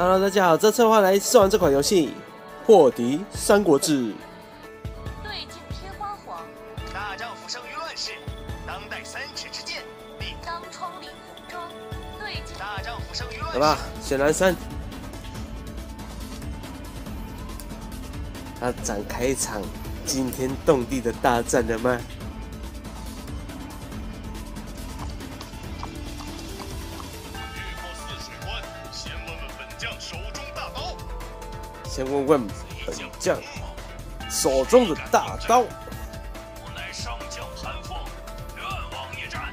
Hello，大家好，这次的话来试玩这款游戏《破敌三国志》。对镜贴花黄，大丈夫生于乱世，当代三尺之剑，立当窗理红妆。对镜大丈夫生于乱世。来吧，选蓝山。要展开一场惊天动地的大战了吗？先问问本将手中的大刀。我乃上将韩凤，愿往一战。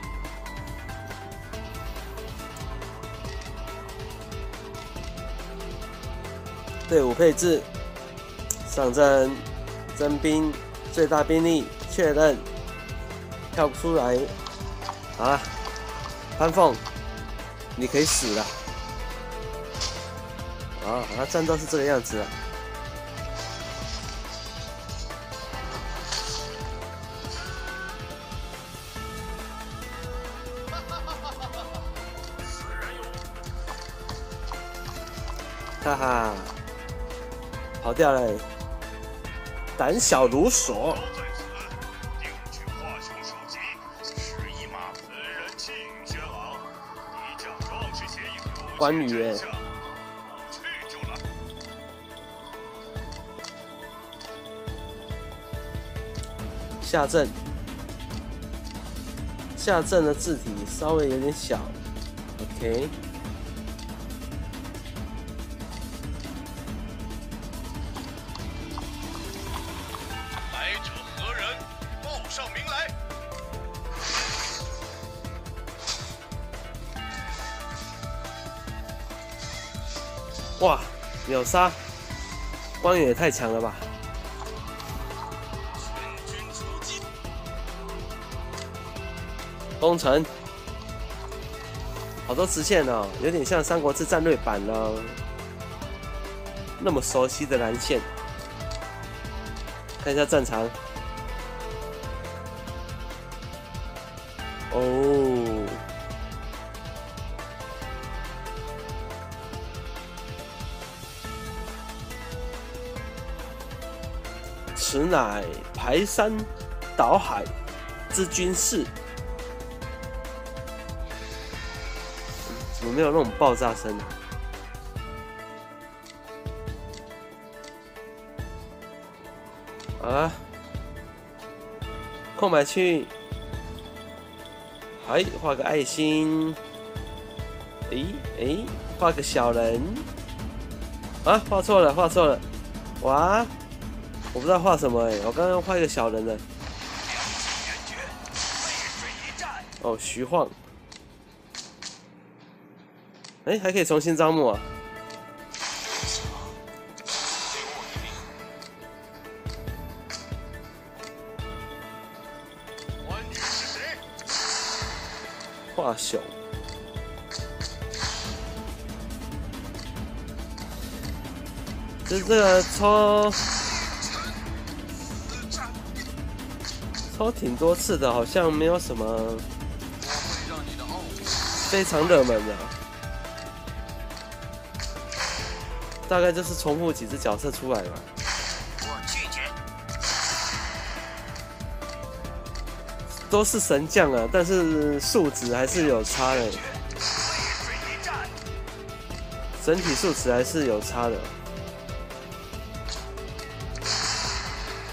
队伍配置：上阵，征兵，最大兵力确认，跳不出来。好了，潘凤，你可以死了。啊，他战斗是这个样子啊。哈哈，跑掉了，胆小如鼠。刀在下阵，下阵的字体稍微有点小，OK。来者何人？报上名来。哇，秒杀！关羽也太强了吧！攻城，好多直线哦，有点像《三国志战略版》哦。那么熟悉的蓝线，看一下战场。哦，此乃排山倒海之军事。怎么没有那种爆炸声呢？啊！空白区，哎，画个爱心。诶诶，画个小人。啊，画错了，画错了。哇，我不知道画什么哎，我刚刚画一个小人了。哦，徐晃。哎，还可以重新招募啊！关羽是谁？华雄，就是这个抽抽挺多次的，好像没有什么非常热门的，大概就是重复几只角色出来吧。我拒绝。都是神将啊，但是数值还是有差的，整体数值还是有差的。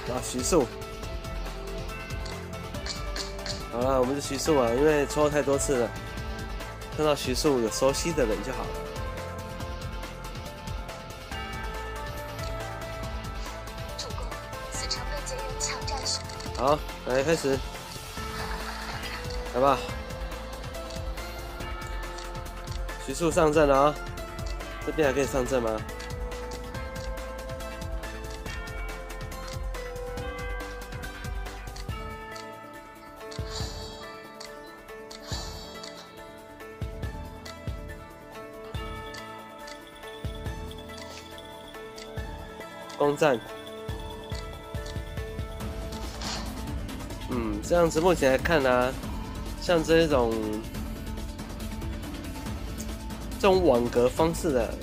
啊，徐庶，好了，我们就徐庶啊，因为抽了太多次了，看到徐庶有熟悉的人就好了。好，来开始，来吧，徐庶上阵了啊！这边还可以上阵吗？攻占。这样子目前来看呢、像这种这种网格方式的，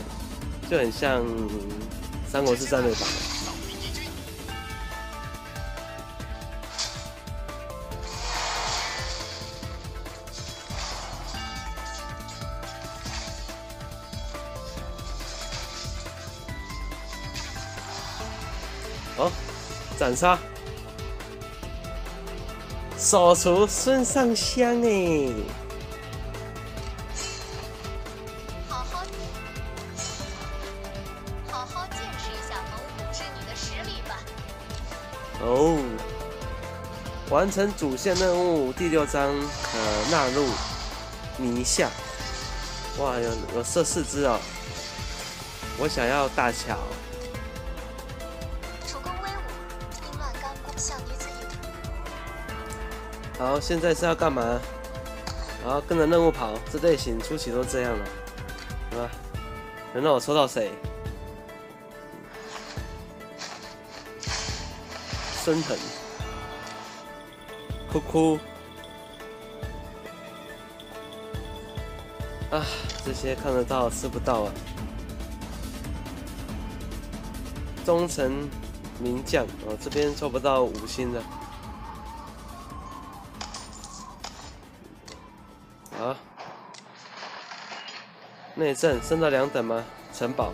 就很像《三国志战略版》。哦，斩杀，手厨孙尚香哎，好好好好见识一下蒙古织女的实力吧。哦，完成主线任务第六章可纳入名下。哇，有有射四只哦！我想要大乔。好，现在是要干嘛？然后跟着任务跑，这类型初期都这样了，是吧？难道我抽到谁？孙腾，哭哭。啊，这些看得到吃不到啊！忠诚名将哦，这边抽不到五星的。好，内政升到两等吗？城堡。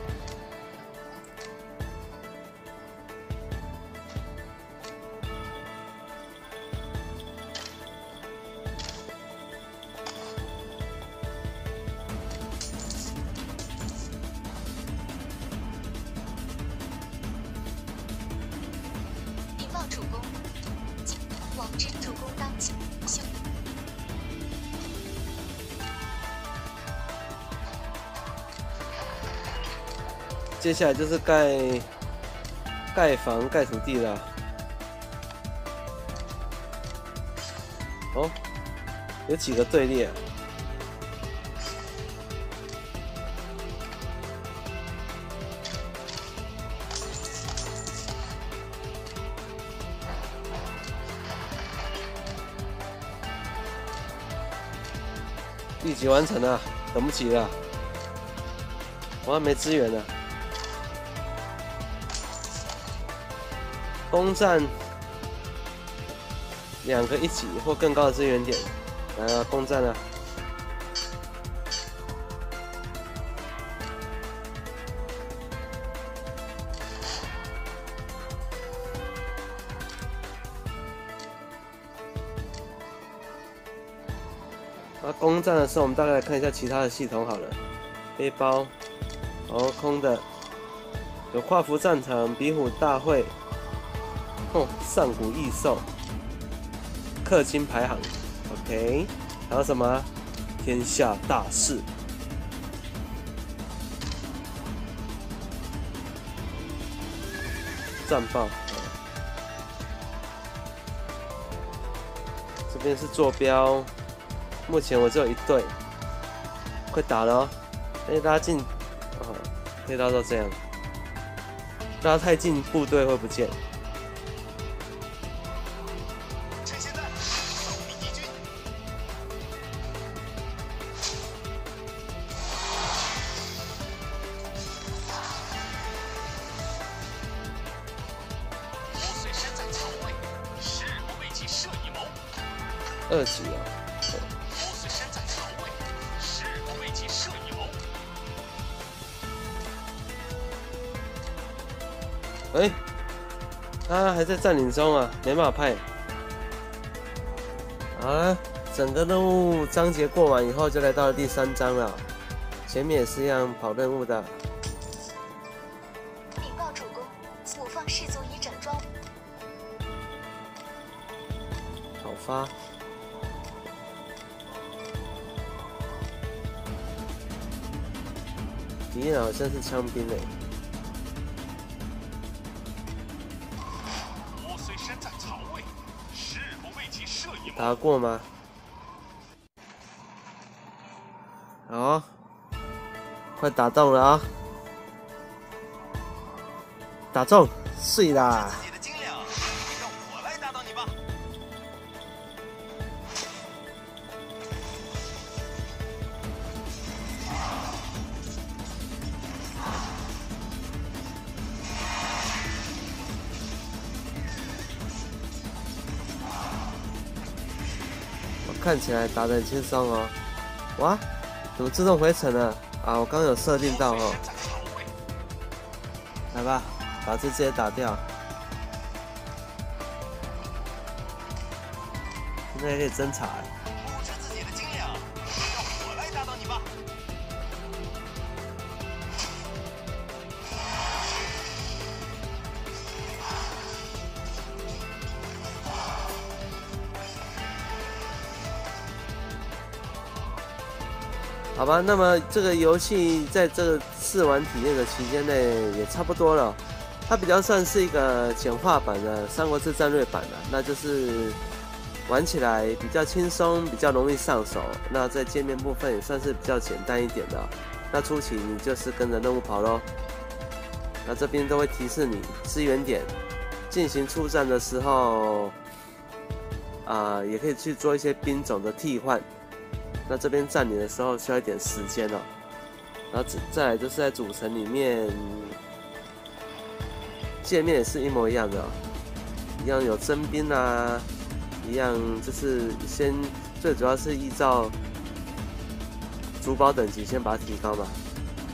禀报主公，王之主公当前接下来就是盖盖房、盖土地了。哦，有几个队列、立即完成啊！等不及了，我还没支援呢。攻占两个一级或更高的支援点，来啊，攻占啊！那，攻占的时候，我们大概来看一下其他的系统好了。背包，哦，空的，有跨服战场、比虎大会。哦，上古异兽，氪金排行，OK，还有什么？天下大事，战报，这边是坐标，目前我只有一队，快打了哦！哎，大家近，啊，可以拉到这样，拉太近部队会不见。二级啊，五岁身在曹魏，誓不为其设一谋。哎、他还在占领中啊，没办法派。好了，整个任务章节过完以后，就来到了第三章了。前面也是一样跑任务的。禀报主公，五方士卒已整装，好发。敌人好像是枪兵诶，五岁身在曹魏，誓不为其设一。打过吗？好，快打中了啊！打中，碎啦！看起来打得很轻松哦。哇，怎么自动回城了？啊，我刚有设定到哦。来吧，把这些打掉。现在可以侦查。好吧，那么这个游戏在这个试玩体验的期间内也差不多了。它比较算是一个简化版的《三国志战略版》的，那就是玩起来比较轻松，比较容易上手。那在界面部分也算是比较简单一点的。那初期你就是跟着任务跑喽。那这边都会提示你支援点，进行出战的时候，啊、也可以去做一些兵种的替换。那这边占领的时候需要一点时间哦。然后再再来就是在主城里面，界面也是一模一样的、哦，一样有征兵啊，一样就是先最主要是依照珠宝等级先把它提高嘛。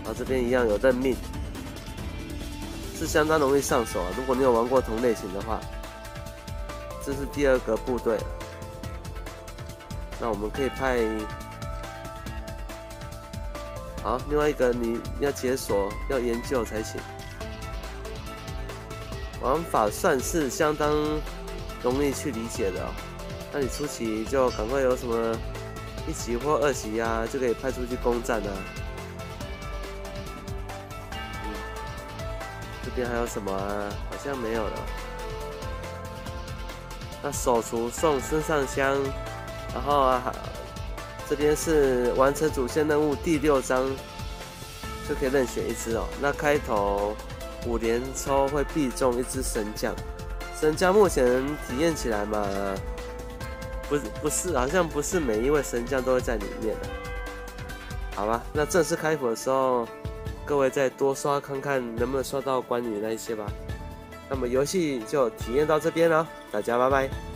然后这边一样有任命，是相当容易上手啊。如果你有玩过同类型的话，这是第二个部队。那我们可以派，好，另外一个你要解锁，要研究才行。玩法算是相当容易去理解的、哦，那你初期就赶快有什么一级或二级呀、就可以派出去攻占啊。这边还有什么啊？好像没有了。那手厨送孙尚香。然后啊，这边是完成主线任务第六章，就可以任选一只哦。那开头五连抽会必中一只神将，神将目前体验起来嘛，不不是，好像不是每一位神将都会在里面的。好吧，那正式开服的时候，各位再多刷看看能不能刷到关羽那一些吧。那么游戏就体验到这边了，大家拜拜。